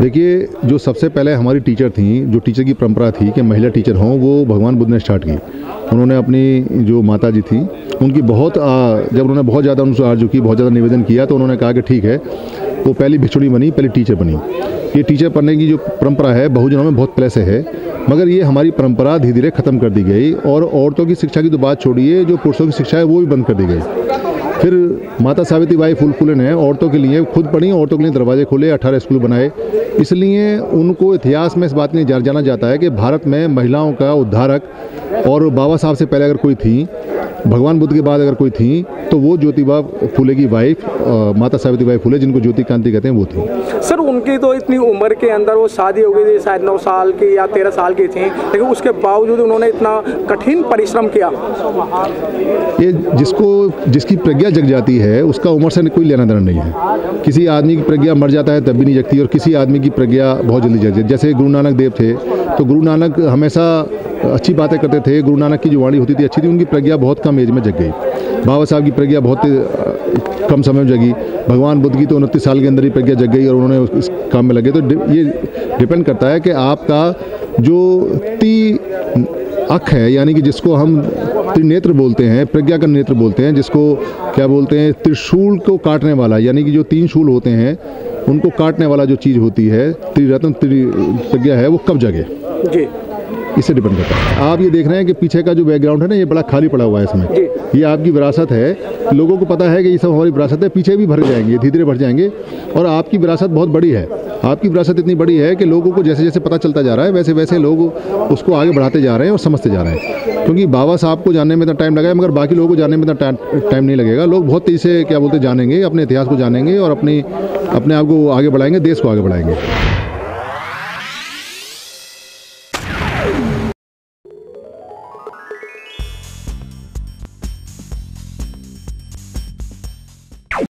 देखिए जो सबसे पहले हमारी टीचर थी जो टीचर की परंपरा थी कि महिला टीचर हों वो भगवान बुद्ध ने स्टार्ट की। उन्होंने अपनी जो माता जी थी उनकी बहुत आ, जब उन्होंने बहुत ज़्यादा उनसे आर्जू की बहुत ज़्यादा निवेदन किया तो उन्होंने कहा कि ठीक है वो पहली भिक्षुणी बनी पहली टीचर बनी। ये टीचर बनने की जो परंपरा है बहुजनों में बहुत पहले से है मगर ये हमारी परंपरा धीरे धीरे ख़त्म कर दी गई और औरतों की शिक्षा की तो बात छोड़िए जो पुरुषों की शिक्षा है वो भी बंद कर दी गई। फिर माता सावित्री बाई फूल फुले ने औरतों के लिए, खुद पढ़ी, औरतों के लिए दरवाजे खोले, अठारह स्कूल बनाए। इसलिए उनको इतिहास में इस बात नहीं जाना जाता है कि भारत में महिलाओं का उद्धारक और बाबा साहब से पहले अगर कोई थी भगवान बुद्ध के बाद अगर कोई थी तो वो ज्योतिबा फूले की वाइफ माता सावित्री बाई फूले जिनको ज्योति कांति कहते हैं वो थी। सर उनकी तो इतनी उम्र के अंदर वो शादी हो गई थी शायद नौ साल की या तेरह साल की थी लेकिन उसके बावजूद उन्होंने इतना कठिन परिश्रम किया। ये जिसको जिसकी प्रज्ञा जग जाती है उसका उम्र से कोई लेना देना नहीं है। किसी आदमी की प्रज्ञा मर जाता है तब भी नहीं जगती और किसी आदमी की प्रज्ञा बहुत जल्दी जाती है। जैसे गुरु नानक देव थे तो गुरु नानक हमेशा अच्छी बातें करते थे। गुरु नानक की जो वाणी होती थी अच्छी थी, उनकी प्रज्ञा बहुत कम एज में जग गई। बाबा साहब की प्रज्ञा बहुत कम समय में जगी। भगवान बुद्ध की तो उनतीस साल के अंदर ही प्रज्ञा जग गई और उन्होंने इस काम में लगे। तो ये डिपेंड करता है कि आपका जो ती अख है, यानी कि जिसको हम त्रिनेत्र बोलते हैं, प्रज्ञा का नेत्र बोलते हैं, जिसको क्या बोलते हैं, त्रिशूल को काटने वाला, यानी कि जो तीन शूल होते हैं उनको काटने वाला जो चीज़ होती है त्रिरत्न त्रिज्ञा है वो कब जगे? जी। इससे डिपेंड करता है। आप ये देख रहे हैं कि पीछे का जो बैकग्राउंड है ना ये बड़ा खाली पड़ा हुआ है इसमें। ये आपकी विरासत है। लोगों को पता है कि ये सब हमारी विरासत है पीछे भी भर जाएँगे धीरे धीरे भर जाएँगे। और आपकी विरासत बहुत बड़ी है। आपकी विरासत इतनी बड़ी है कि लोगों को जैसे जैसे पता चलता जा रहा है, वैसे वैसे लोग उसको आगे बढ़ाते जा रहे हैं और समझते जा रहे हैं। क्योंकि बाबा साहब को जानने में इतना टाइम लगा है, मगर बाकी लोगों को जानने में इतना टाइम नहीं लगेगा। लोग बहुत तेज़ी से, क्या बोलते जानेंगे, अपने इतिहास को जानेंगे और अपनी, अपने आप को आगे बढ़ाएँगे, देश को आगे बढ़ाएँगे।